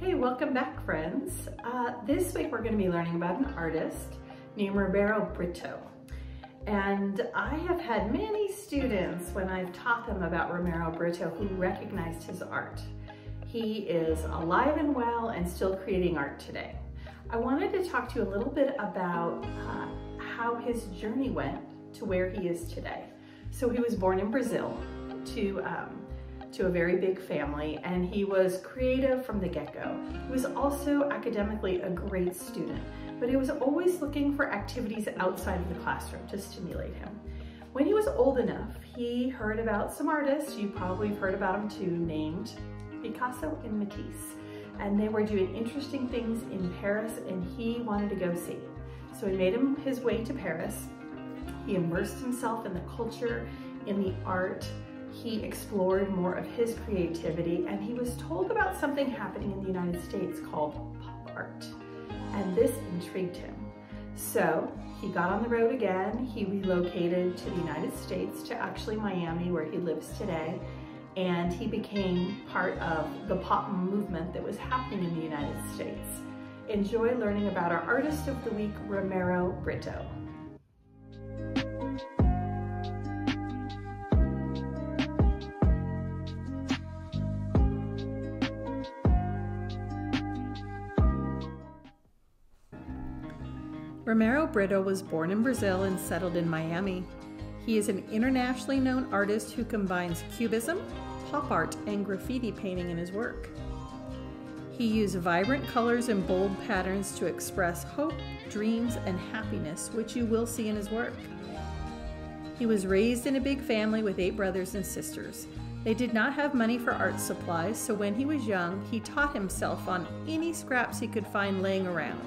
Hey, welcome back friends. Uh, this week we're going to be learning about an artist named Romero Britto. And I have had many students when I've taught them about Romero Britto who recognized his art. He is alive and well and still creating art today. I wanted to talk to you a little bit about uh, how his journey went to where he is today. So he was born in Brazil to um, to a very big family and he was creative from the get-go. He was also academically a great student, but he was always looking for activities outside of the classroom to stimulate him. When he was old enough, he heard about some artists, you probably have heard about them too, named Picasso and Matisse. And they were doing interesting things in Paris and he wanted to go see. So he made him his way to Paris. He immersed himself in the culture, in the art, he explored more of his creativity and he was told about something happening in the United States called pop art. And this intrigued him. So he got on the road again. He relocated to the United States, to actually Miami, where he lives today. And he became part of the pop movement that was happening in the United States. Enjoy learning about our Artist of the Week, Romero Britto. Romero Britto was born in Brazil and settled in Miami. He is an internationally known artist who combines cubism, pop art, and graffiti painting in his work. He used vibrant colors and bold patterns to express hope, dreams, and happiness, which you will see in his work. He was raised in a big family with eight brothers and sisters. They did not have money for art supplies, so when he was young, he taught himself on any scraps he could find laying around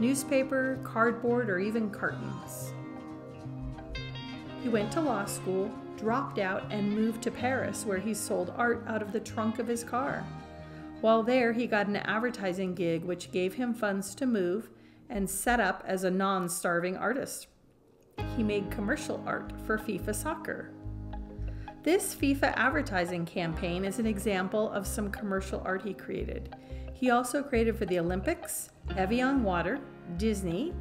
newspaper, cardboard, or even cartons. He went to law school, dropped out, and moved to Paris, where he sold art out of the trunk of his car. While there, he got an advertising gig, which gave him funds to move and set up as a non starving artist. He made commercial art for FIFA soccer. This FIFA advertising campaign is an example of some commercial art he created. He also created for the Olympics, Evian Water, Disney,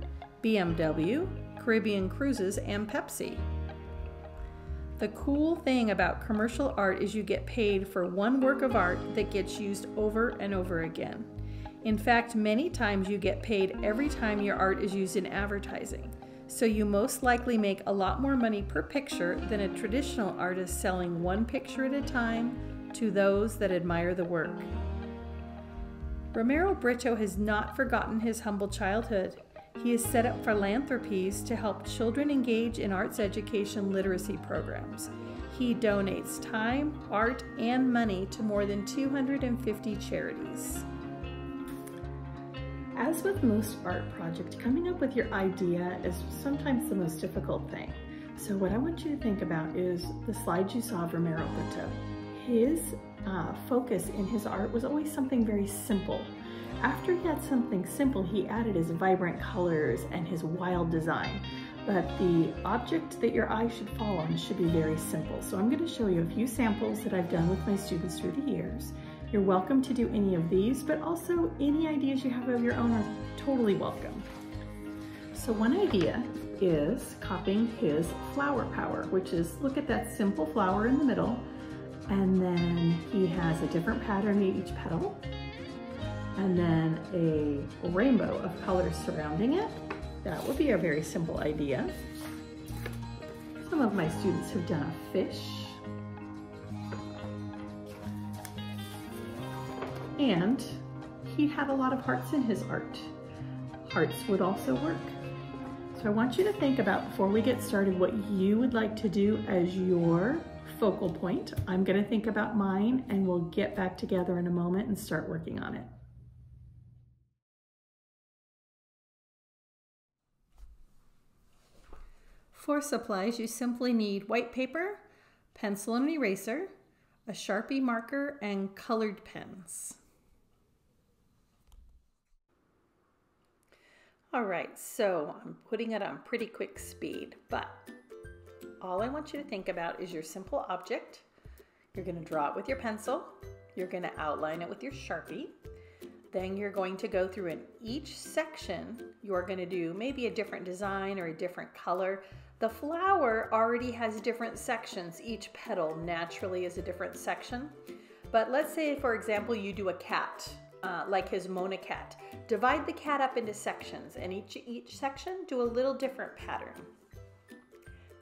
BMW, Caribbean Cruises, and Pepsi. The cool thing about commercial art is you get paid for one work of art that gets used over and over again. In fact, many times you get paid every time your art is used in advertising. So you most likely make a lot more money per picture than a traditional artist selling one picture at a time to those that admire the work. Romero Britto has not forgotten his humble childhood. He has set up philanthropies to help children engage in arts education literacy programs. He donates time, art, and money to more than 250 charities. As with most art projects, coming up with your idea is sometimes the most difficult thing. So what I want you to think about is the slides you saw of Romero Britto. His uh, focus in his art was always something very simple. After he had something simple, he added his vibrant colors and his wild design. But the object that your eye should fall on should be very simple. So I'm gonna show you a few samples that I've done with my students through the years. You're welcome to do any of these, but also any ideas you have of your own are totally welcome. So one idea is copying his flower power, which is, look at that simple flower in the middle, and then he has a different pattern in each petal, and then a rainbow of colors surrounding it. That would be a very simple idea. Some of my students have done a fish. And he had a lot of hearts in his art. Hearts would also work. So I want you to think about, before we get started, what you would like to do as your focal point. I'm gonna think about mine and we'll get back together in a moment and start working on it. For supplies, you simply need white paper, pencil and eraser, a Sharpie marker, and colored pens. All right, so I'm putting it on pretty quick speed, but all I want you to think about is your simple object. You're gonna draw it with your pencil. You're gonna outline it with your Sharpie. Then you're going to go through in each section, you're going to do maybe a different design or a different color. The flower already has different sections. Each petal naturally is a different section. But let's say, for example, you do a cat, uh, like his Mona cat. Divide the cat up into sections, and each, each section do a little different pattern.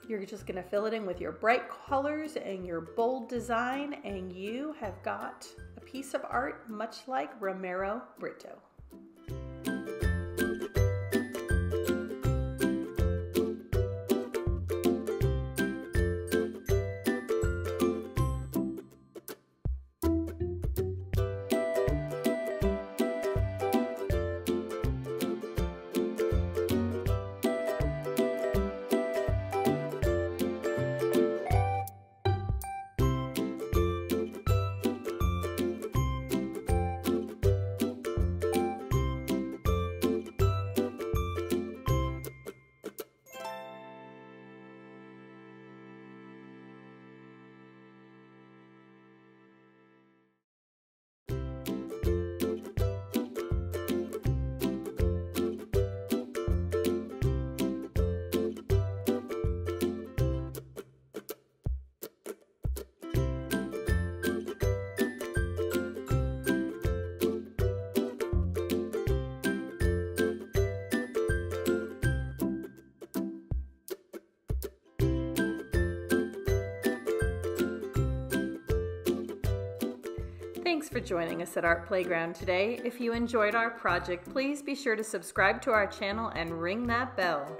You're just gonna fill it in with your bright colors and your bold design, and you have got a piece of art much like Romero Britto. Thanks for joining us at Art Playground today. If you enjoyed our project, please be sure to subscribe to our channel and ring that bell.